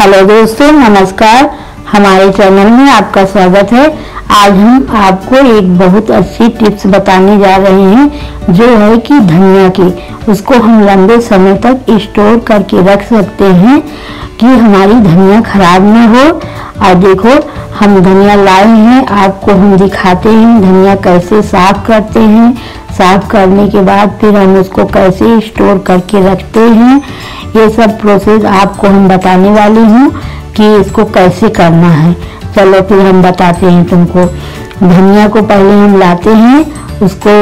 Hello दोस्तों, नमस्कार। हमारे चैनल में आपका स्वागत है। आज हम आपको एक बहुत अच्छी टिप्स बताने जा रहे हैं, जो है कि धनिया की। उसको हम लंबे समय तक स्टोर करके रख सकते हैं कि हमारी धनिया खराब न हो। और देखो, हम धनिया लाए हैं, आपको हम दिखाते हैं धनिया कैसे साफ़ करते हैं। साफ़ करने के बाद फिर हम उसको कैसे स्टोर करके रखते हैं, ये सब प्रोसेस आपको हम बताने वाली हूँ कि इसको कैसे करना है। चलो फिर हम बताते हैं तुमको। धनिया को पहले हम लाते हैं, उसको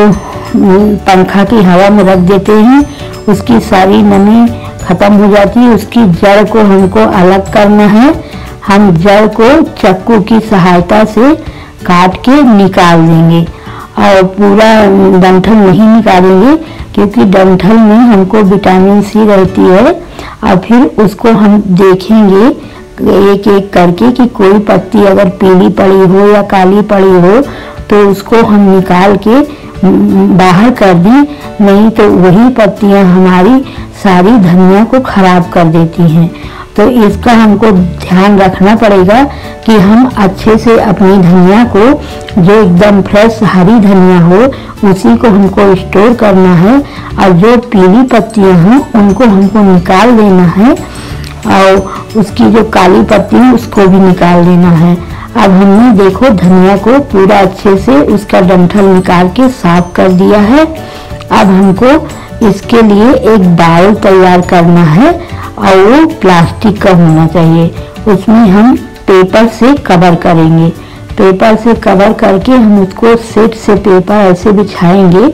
पंखा की हवा में रख देते हैं, उसकी सारी नमी खत्म हो जाती है, उसकी जड़ को हमको अलग करना है। हम जड़ को चक्कू की सहायता से काट के निकाल देंगे। और पूरा डंठल नहीं निकालेंगे, क्योंकि डंठल में हमको विटामिन सी रहती है। और फिर उसको हम देखेंगे, एक एक करके कि कोई पत्ती अगर पीली पड़ी हो या काली पड़ी हो तो उसको हम निकाल के बाहर कर दें। नहीं तो वही पत्तियाँ हमारी सारी धनिया को खराब कर देती हैं। तो इसका हमको ध्यान रखना पड़ेगा कि हम अच्छे से अपनी धनिया को जो एकदम फ्रेश हरी धनिया हो, उसी को हमको स्टोर करना है और जो पीली पत्तियाँ हैं, उनको हमको निकाल देना है और उसकी जो काली पत्ती है, उसको भी निकाल देना है। अब हमने देखो धनिया को पूरा अच्छे से उसका डंठल निकाल के साफ़ कर दिया है। अब हमको इसके लिए एक बाउल तैयार करना है और वो प्लास्टिक का होना चाहिए। उसमें हम पेपर से कवर करेंगे। पेपर से कवर करके हम उसको सेट से पेपर ऐसे बिछाएँगे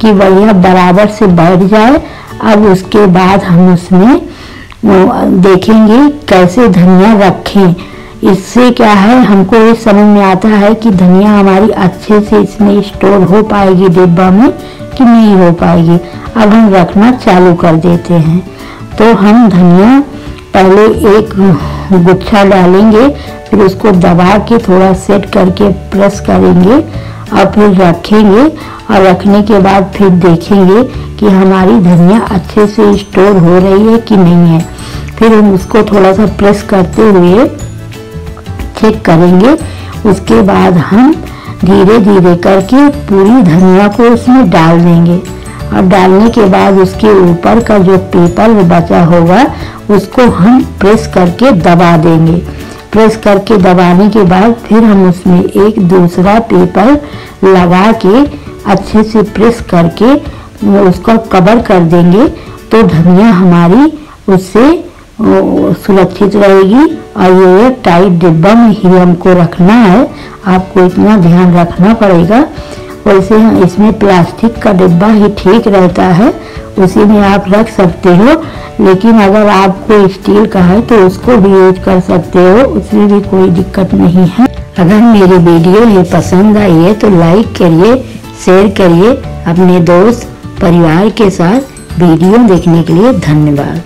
कि बढ़िया बराबर से बैठ जाए। अब उसके बाद हम उसमें देखेंगे कैसे धनिया रखें। इससे क्या है? हमको ये समझ में आता है कि धनिया हमारी अच्छे से इसमें स्टोर हो पाएगी डिब्बा में कि नहीं हो पाएगी। अब हम रखना चालू कर देते हैं। तो हम धनिया पहले एक गुच्छा डालेंगे, फिर उसको दबा के थोड़ा सेट करके प्रेस करेंगे और फिर रखेंगे और रखने के बाद फिर देखेंगे कि हमारी धनिया अच्छे से स्टोर हो रही है कि नहीं है। फिर हम उसको थोड़ा सा प्रेस करते हुए चेक करेंगे। उसके बाद हम धीरे धीरे करके पूरी धनिया को उसमें डाल देंगे। और डालने के बाद उसके ऊपर का जो पेपर बचा होगा, उसको हम प्रेस करके दबा देंगे। प्रेस करके दबाने के बाद फिर हम उसमें एक दूसरा पेपर लगा के अच्छे से प्रेस करके उसको कवर कर देंगे तो धनिया हमारी उससे सुरक्षित रहेगी। और ये टाइट डिब्बा में ही हमको रखना है। आपको इतना ध्यान रखना पड़ेगा। वैसे हम इसमें प्लास्टिक का डिब्बा ही ठीक रहता है, उसी में आप रख सकते हो। लेकिन अगर आपको स्टील का है तो उसको भी यूज़ कर सकते हो, उसमें भी कोई दिक्कत नहीं है। अगर मेरी वीडियो ये पसंद आई है तो लाइक करिए, शेयर करिए, अपने दोस्त, परिवार के साथ वीडियो देखने के लिए धन्यवाद।